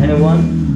Anyone?